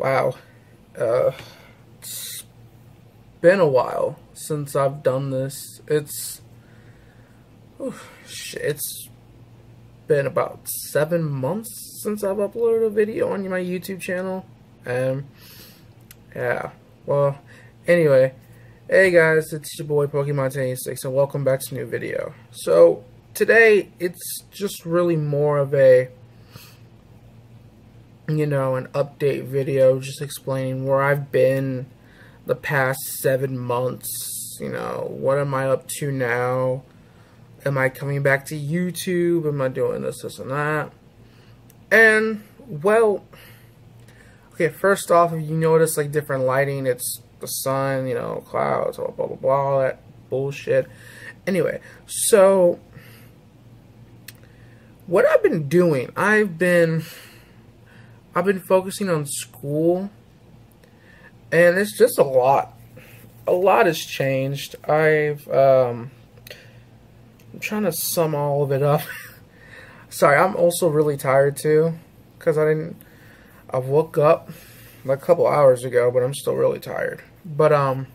Wow. Uh, it's been a while since I've done this. It's. oof, shit, it's been about seven months since I've uploaded a video on my YouTube channel. Um, yeah. Well, anyway. Hey guys, it's your boy Pokemon1086 and welcome back to a new video. So, today it's just really more of a you know, an update video just explaining where I've been the past seven months. You know, what am I up to now? Am I coming back to YouTube? Am I doing this, this, and that? And, well, okay, first off, if you notice, like, different lighting, it's the sun, you know, clouds, blah, blah, blah, blah, that bullshit. Anyway, so, what I've been doing, I've been I've been focusing on school, and it's just a lot. A lot has changed. I've um, I'm trying to sum all of it up. Sorry, I'm also really tired too, cause I didn't. I woke up like a couple hours ago, but I'm still really tired. But um,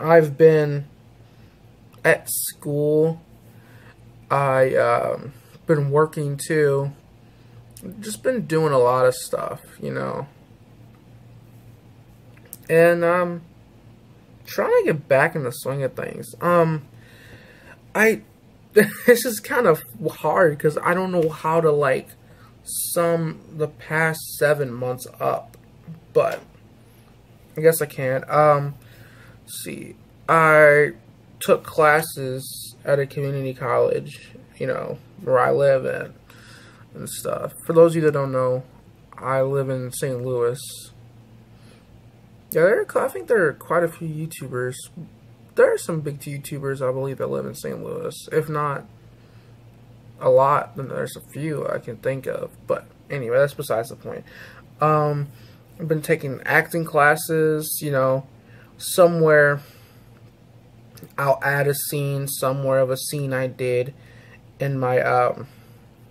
I've been at school. I um, been working too just been doing a lot of stuff, you know. And um trying to get back in the swing of things. Um I this is kind of hard cuz I don't know how to like sum the past 7 months up. But I guess I can. Um see. I took classes at a community college, you know, where I live in and stuff. For those of you that don't know, I live in St. Louis. Yeah, there are, I think there are quite a few YouTubers. There are some big YouTubers, I believe, that live in St. Louis. If not a lot, then there's a few I can think of. But anyway, that's besides the point. Um, I've been taking acting classes, you know, somewhere I'll add a scene somewhere of a scene I did in my um,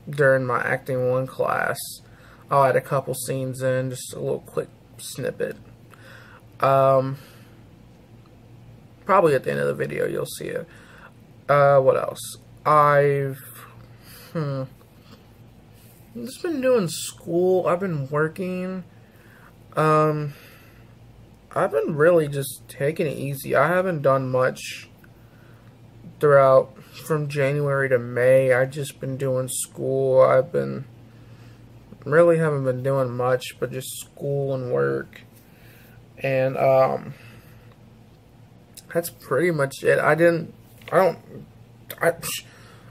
during my acting one class. I'll add a couple scenes in, just a little quick snippet. Um, probably at the end of the video you'll see it. Uh, what else? I've, hmm, just been doing school. I've been working. Um, I've been really just taking it easy. I haven't done much throughout from January to May. I've just been doing school. I've been really haven't been doing much but just school and work. And um that's pretty much it. I didn't I don't I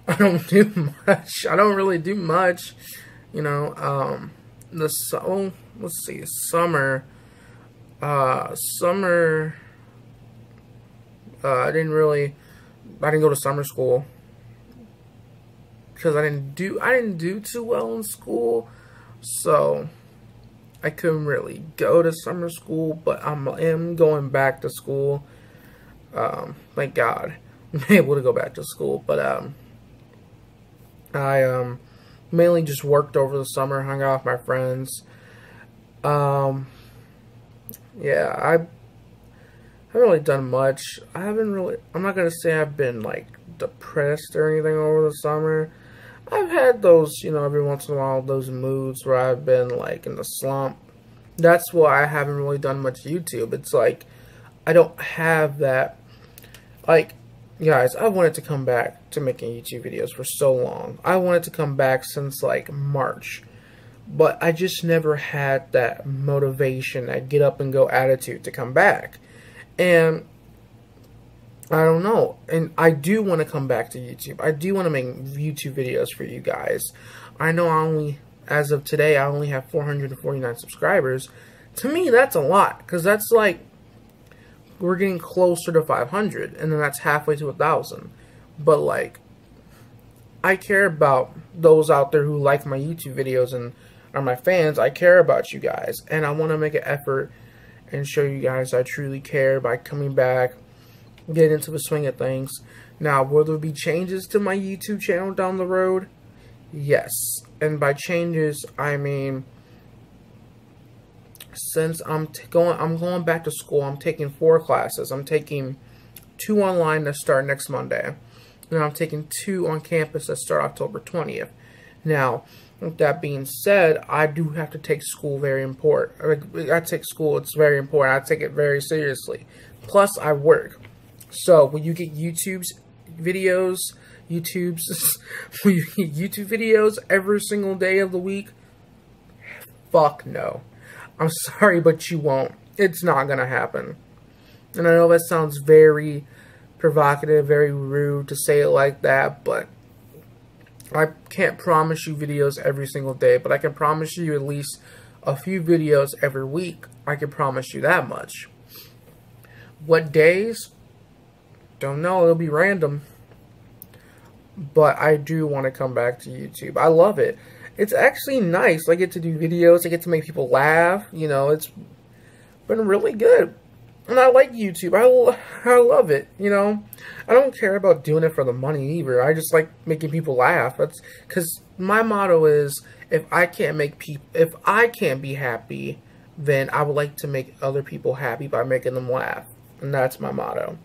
I don't do much. I don't really do much. You know, um the so let's see, summer uh summer uh I didn't really I didn't go to summer school because I didn't do I didn't do too well in school, so I couldn't really go to summer school. But I'm am going back to school. Um, thank God, I'm able to go back to school. But um, I um mainly just worked over the summer, hung out with my friends. Um, yeah, I haven't really done much. I haven't really, I'm not going to say I've been like depressed or anything over the summer. I've had those, you know, every once in a while, those moods where I've been like in the slump. That's why I haven't really done much YouTube. It's like, I don't have that, like, guys, I wanted to come back to making YouTube videos for so long. I wanted to come back since like March. But I just never had that motivation, that get up and go attitude to come back. And I don't know. And I do want to come back to YouTube. I do want to make YouTube videos for you guys. I know I only, as of today, I only have 449 subscribers. To me, that's a lot. Because that's like, we're getting closer to 500. And then that's halfway to a 1,000. But like, I care about those out there who like my YouTube videos and are my fans. I care about you guys. And I want to make an effort and show you guys I truly care by coming back, get into the swing of things. Now, will there be changes to my YouTube channel down the road? Yes. And by changes, I mean since I'm going, I'm going back to school. I'm taking four classes. I'm taking two online that start next Monday, and I'm taking two on campus that start October 20th. Now, with that being said, I do have to take school very important. I take school; it's very important. I take it very seriously. Plus, I work. So when you get YouTube's videos, YouTube's when you get YouTube videos every single day of the week, fuck no. I'm sorry, but you won't. It's not gonna happen. And I know that sounds very provocative, very rude to say it like that, but I can't promise you videos every single day, but I can promise you at least a few videos every week. I can promise you that much. What days? Don't know. It'll be random. But I do want to come back to YouTube. I love it. It's actually nice. I get to do videos. I get to make people laugh. You know, it's been really good and I like YouTube. I, I love it, you know. I don't care about doing it for the money either. I just like making people laugh. That's because my motto is if I can't make people, if I can't be happy, then I would like to make other people happy by making them laugh, and that's my motto.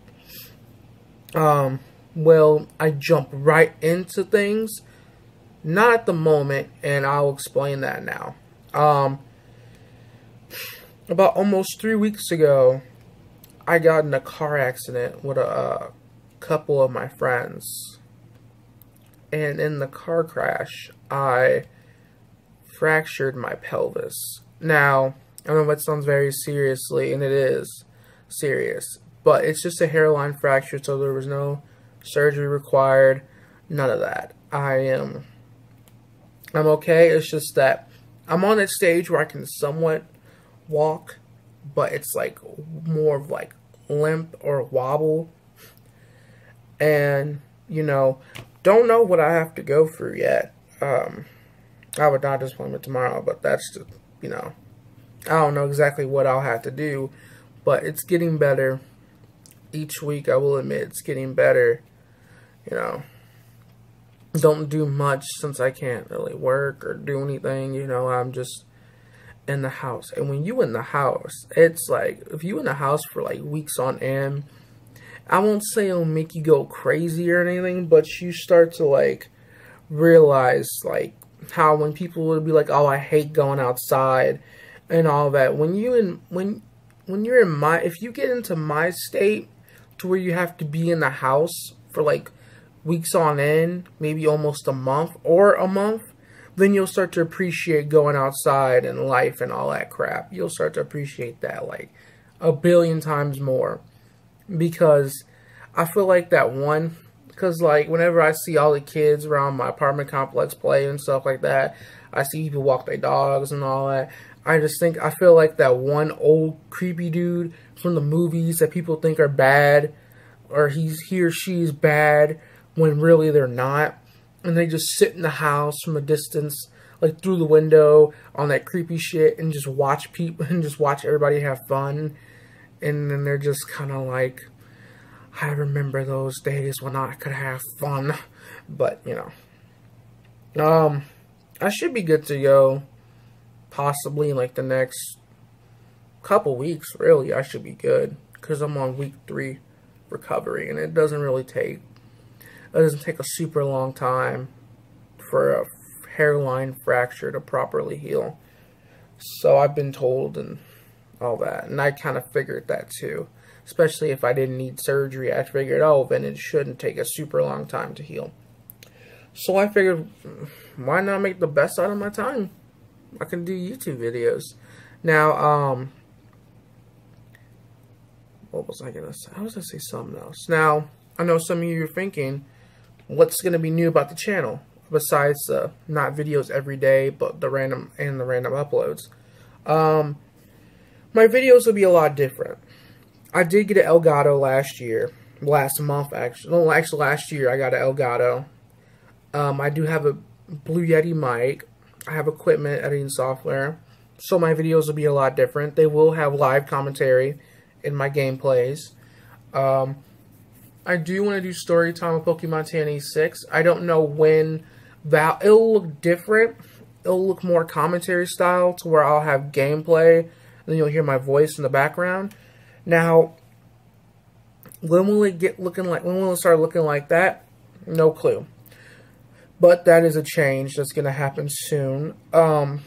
Um, well, I jump right into things, not at the moment, and I'll explain that now. Um, about almost three weeks ago, I got in a car accident with a, a couple of my friends. And in the car crash, I fractured my pelvis. Now, I know that sounds very seriously, and it is serious, but it's just a hairline fracture, so there was no surgery required, none of that. I am, I'm okay. It's just that I'm on that stage where I can somewhat walk, but it's like more of like limp or wobble. And, you know, don't know what I have to go through yet. Um, I have a doctor's appointment tomorrow, but that's just, you know, I don't know exactly what I'll have to do, but it's getting better. Each week, I will admit, it's getting better. You know, don't do much since I can't really work or do anything. You know, I'm just in the house. And when you in the house, it's like if you in the house for like weeks on end, I won't say it'll make you go crazy or anything, but you start to like realize like how when people would be like, "Oh, I hate going outside," and all that. When you in when when you're in my if you get into my state to where you have to be in the house for like weeks on end, maybe almost a month or a month, then you'll start to appreciate going outside and life and all that crap. You'll start to appreciate that like a billion times more because I feel like that one because like whenever I see all the kids around my apartment complex play and stuff like that, I see people walk their dogs and all that. I just think I feel like that one old creepy dude from the movies that people think are bad or he's he or she's bad when really they're not and they just sit in the house from a distance, like through the window on that creepy shit, and just watch people and just watch everybody have fun. And then they're just kind of like, I remember those days when I could have fun, but you know, um, I should be good to go. Possibly in like the next couple weeks. Really, I should be good because I'm on week three recovery, and it doesn't really take it doesn't take a super long time for a hairline fracture to properly heal. So I've been told and all that. And I kind of figured that too. Especially if I didn't need surgery, I figured, oh, then it shouldn't take a super long time to heal. So I figured, why not make the best out of my time? I can do YouTube videos. Now, um, what was I gonna say? I was gonna say something else. Now, I know some of you are thinking, what's going to be new about the channel besides uh, not videos every day, but the random and the random uploads. Um, my videos will be a lot different. I did get an Elgato last year, last month actually. No, actually last year I got an Elgato. Um, I do have a Blue Yeti mic. I have equipment, editing software. So my videos will be a lot different. They will have live commentary in my gameplays. Um, I do want to do story time with Pokemon1086. I don't know when that it'll look different. It'll look more commentary style to where I'll have gameplay and then you'll hear my voice in the background. Now, when will it get looking like? When will it start looking like that? No clue. But that is a change that's going to happen soon. Um,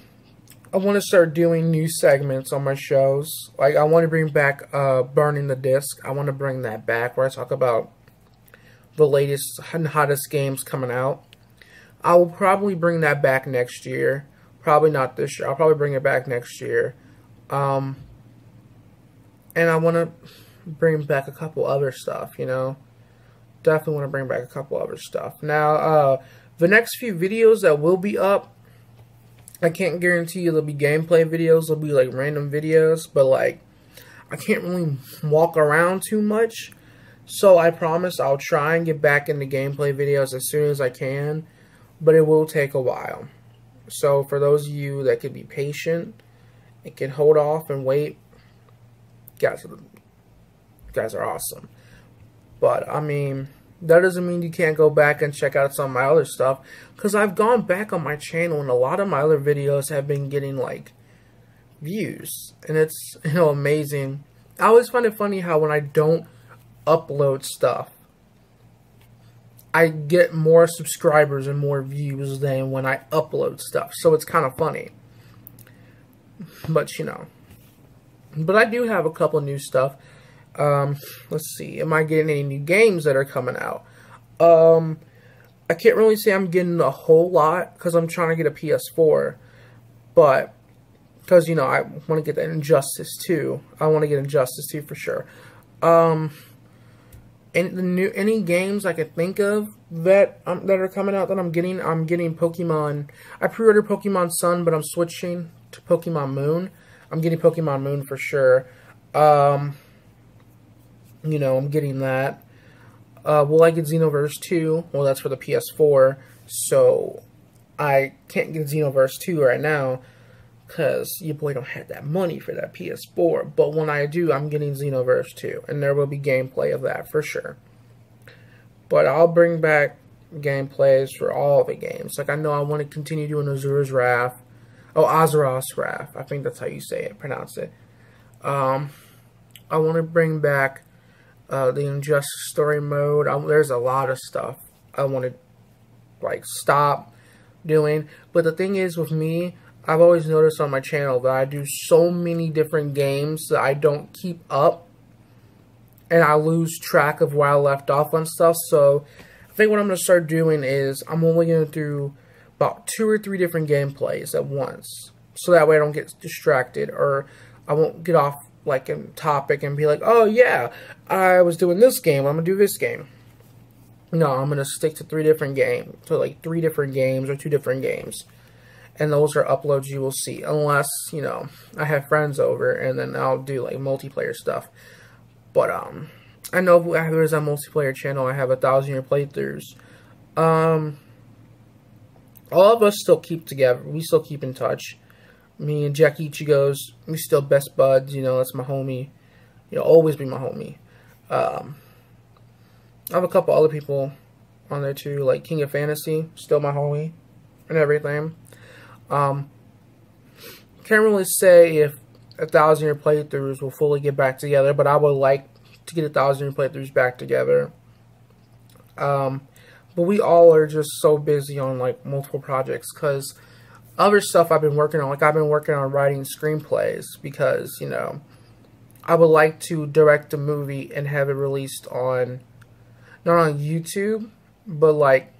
I want to start doing new segments on my shows. Like I want to bring back uh, burning the disc. I want to bring that back where I talk about the latest and hottest games coming out. I will probably bring that back next year. Probably not this year. I'll probably bring it back next year. Um, and I want to bring back a couple other stuff, you know. Definitely want to bring back a couple other stuff. Now, uh, the next few videos that will be up, I can't guarantee you there'll be gameplay videos. There'll be like random videos, but like, I can't really walk around too much. So I promise I'll try and get back into gameplay videos as soon as I can, but it will take a while. So for those of you that could be patient and can hold off and wait, guys, guys are awesome. But I mean, that doesn't mean you can't go back and check out some of my other stuff because I've gone back on my channel and a lot of my other videos have been getting like views and it's you know amazing. I always find it funny how when I don't upload stuff. I get more subscribers and more views than when I upload stuff. So it's kind of funny. But, you know. But I do have a couple new stuff. Um, let's see. Am I getting any new games that are coming out? Um, I can't really say I'm getting a whole lot because I'm trying to get a PS4. But, because, you know, I want to get that Injustice 2. I want to get Injustice 2 for sure. Um, any the new any games I could think of that um, that are coming out that I'm getting. I'm getting Pokemon. I pre-ordered Pokemon Sun, but I'm switching to Pokemon Moon. I'm getting Pokemon Moon for sure. Um, you know, I'm getting that. Uh, will I get Xenoverse 2? Well, that's for the PS4, so I can't get Xenoverse 2 right now because your boy don't have that money for that PS4. But when I do, I'm getting Xenoverse 2, and there will be gameplay of that for sure. But I'll bring back gameplays for all the games. Like I know I want to continue doing Asura's Wrath. Oh, Azeroth's Wrath. I think that's how you say it, pronounce it. Um, I want to bring back uh, the Injustice Story mode. I, there's a lot of stuff I want to like stop doing. But the thing is with me, I've always noticed on my channel that I do so many different games that I don't keep up. And I lose track of where I left off on stuff. So I think what I'm going to start doing is I'm only going to do about two or three different gameplays at once. So that way I don't get distracted or I won't get off like a topic and be like, oh yeah, I was doing this game, I'm to do this game. No, I'm to stick to three different games. So like three different games or two different games. And those are uploads you will see unless you know I have friends over and then I'll do like multiplayer stuff. But um I know there's a multiplayer channel. I have a thousand year playthroughs. Um all of us still keep together. We still keep in touch me and Jack Ichigos we still best buds you know that's my homie. You know always be my homie. Um I have a couple other people on there too like King of Fantasy still my homie and everything. Um, can't really say if a thousand year playthroughs will fully get back together, but I would like to get a thousand year playthroughs back together. Um, but we all are just so busy on like multiple projects because other stuff I've been working on, like I've been working on writing screenplays because you know I would like to direct a movie and have it released on not on YouTube, but like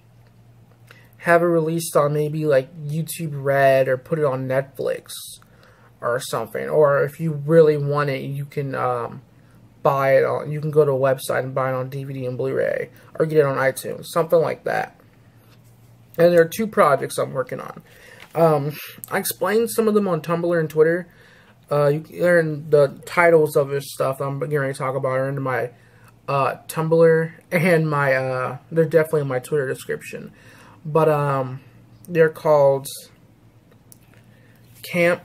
have it released on maybe like YouTube Red or put it on Netflix or something. Or if you really want it, you can um, buy it on. You can go to a website and buy it on DVD and Blu-ray, or get it on iTunes, something like that. And there are two projects I'm working on. Um, I explained some of them on Tumblr and Twitter. Uh, you learn the titles of this stuff I'm going to talk about are in my uh, Tumblr and my uh, they're definitely in my Twitter description. But um, they're called Camp.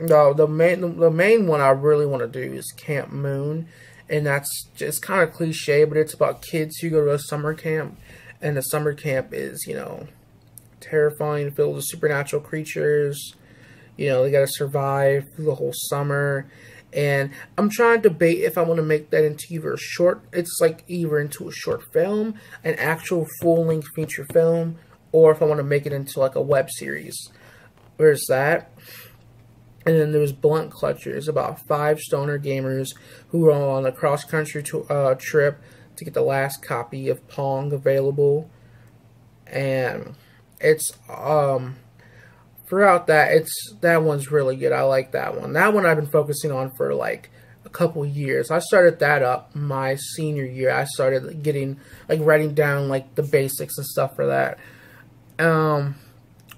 No, the main the main one I really want to do is Camp Moon, and that's just kind of cliche, but it's about kids who go to a summer camp, and the summer camp is you know terrifying, filled with supernatural creatures. You know, they got to survive the whole summer. And I'm trying to debate if I want to make that into either a short, it's like either into a short film, an actual full length feature film, or if I want to make it into like a web series. Where's that? And then there was Blunt Clutchers, about five stoner gamers who are on a cross country uh, trip to get the last copy of Pong available. And it's um throughout that it's that one's really good. I like that one. That one I've been focusing on for like a couple years. I started that up my senior year. I started getting like writing down like the basics and stuff for that. Um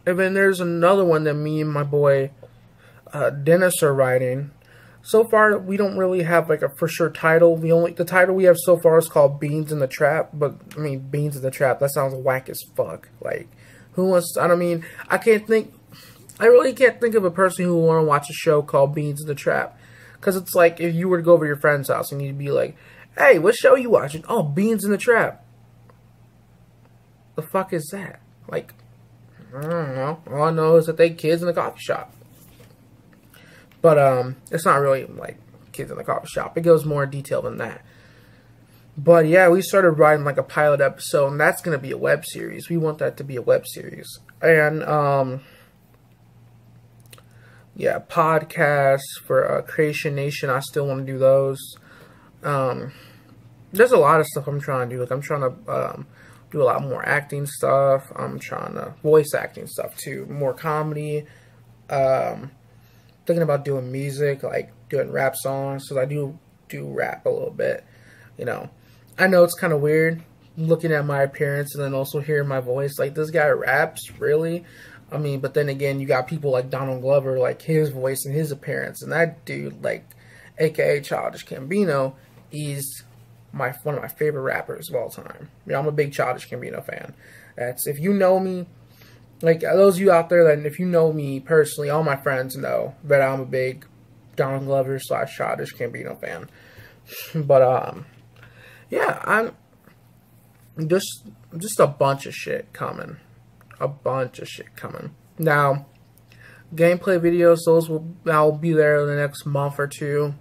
and then there's another one that me and my boy uh, Dennis are writing. So far, we don't really have like a for sure title. The only the title we have so far is called Beans in the Trap. But I mean, Beans in the Trap. That sounds whack as fuck. Like, who wants? I don't mean, I can't think. I really can't think of a person who would want to watch a show called Beans in the Trap. Because it's like if you were to go over to your friend's house and you'd be like, "Hey, what show you watching?" Oh, Beans in the Trap. The fuck is that? Like, I don't know. All I know is that they kids in the coffee shop. But um, it's not really like kids in the coffee shop. It goes more in detail than that. But yeah, we started writing like a pilot episode, and that's going to be a web series. We want that to be a web series. And um, yeah, podcasts for uh, Creation Nation. I still want to do those. Um, there's a lot of stuff I'm trying to do. Like I'm trying to um, do a lot more acting stuff. I'm trying to voice acting stuff too, more comedy. Um, thinking about doing music, like doing rap songs, because I do do rap a little bit. You know, I know it's kind of weird looking at my appearance and then also hearing my voice. Like this guy raps, really. I mean, but then again, you got people like Donald Glover, like his voice and his appearance, and that dude, like, aka Childish Gambino, he's my one of my favorite rappers of all time. Yeah, I'm a big Childish Gambino fan. That's if you know me, like those of you out there that if you know me personally, all my friends know that I'm a big Donald Glover slash Childish Gambino fan. But um, yeah, I'm just just a bunch of shit coming, a bunch of shit coming. Now, gameplay videos, those will I'll be there in the next month or two.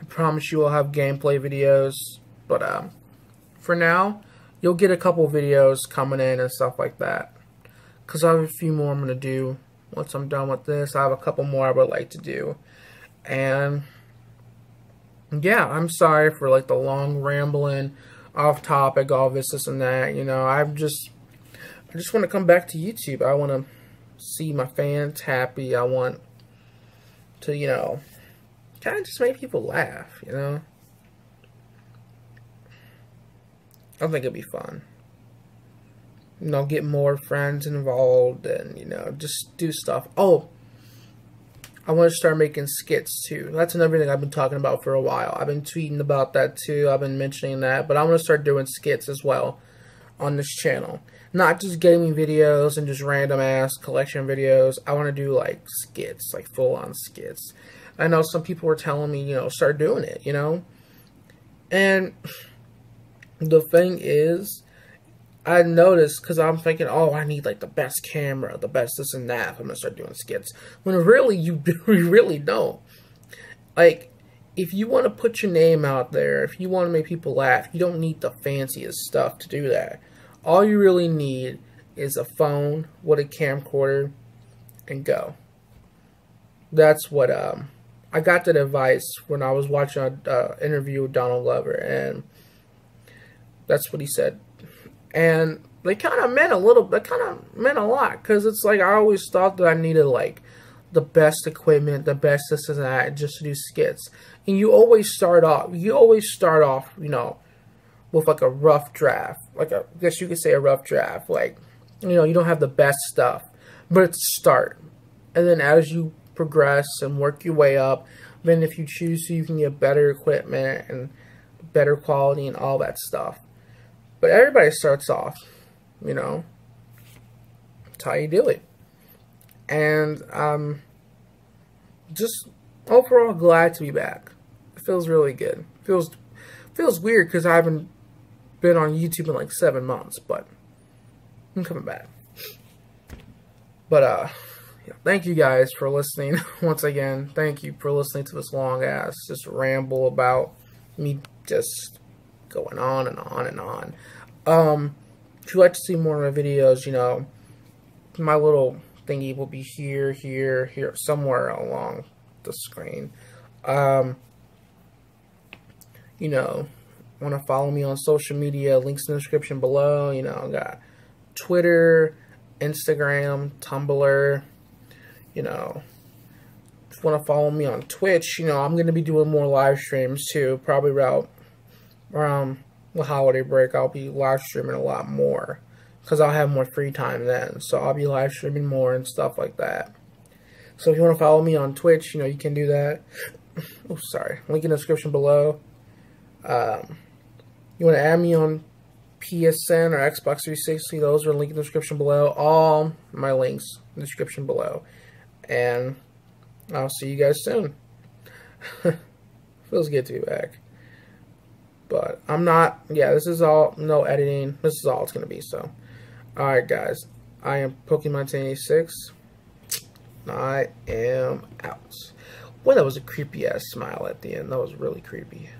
I promise you, I'll have gameplay videos. But um, for now, you'll get a couple videos coming in and stuff like that because I have a few more I'm going to do once I'm done with this. I have a couple more I would like to do. And yeah, I'm sorry for like the long rambling off topic, all this, this and that. You know, I'm just, I just want to come back to YouTube. I want to see my fans happy. I want to, you know, kind of just make people laugh, you know. I think it'd be fun you know, get more friends involved and, you know, just do stuff. Oh, I want to start making skits too. That's another thing I've been talking about for a while. I've been tweeting about that too. I've been mentioning that, but I want to start doing skits as well on this channel. Not just gaming videos and just random ass collection videos. I want to do like skits, like full on skits. I know some people were telling me, you know, start doing it, you know? And the thing is, I noticed because I'm thinking, oh, I need like the best camera, the best this and that. I'm gonna start doing skits. When really, you really don't. Like, if you want to put your name out there, if you want to make people laugh, you don't need the fanciest stuff to do that. All you really need is a phone with a camcorder and go. That's what um I got that advice when I was watching an uh, interview with Donald Glover, and that's what he said and they kind of meant a little. They kind of meant a lot because it's like I always thought that I needed like the best equipment, the best this and that, just to do skits. And you always start off. You always start off, you know, with like a rough draft, like a, I guess you could say a rough draft. Like, you know, you don't have the best stuff, but it's a start. And then as you progress and work your way up, then if you choose to, you can get better equipment and better quality and all that stuff. But everybody starts off, you know, that's how you do it. And um, just overall glad to be back. It feels really good. Feels feels weird because I haven't been on YouTube in like seven months, but I'm coming back. But uh, thank you guys for listening once again. Thank you for listening to this long ass just ramble about me just going on and on and on. Um, if you'd like to see more of my videos, you know, my little thingy will be here, here, here, somewhere along the screen. Um, you know, want to follow me on social media, links in the description below. You know, I got Twitter, Instagram, Tumblr, you know, want to follow me on Twitch, you know, I'm going to be doing more live streams too, probably around, around the holiday break, I'll be live streaming a lot more because I'll have more free time then. So I'll be live streaming more and stuff like that. So if you want to follow me on Twitch, you know, you can do that. oh, sorry. Link in the description below. Um, you want to add me on PSN or Xbox 360, those are linked in the description below. All my links in the description below. And I'll see you guys soon. Feels good to be back. But I'm not, yeah, this is all, no editing. This is all it's going to be, so. Alright, guys. I am Pokemon 1086. I am out. Well, that was a creepy ass smile at the end. That was really creepy.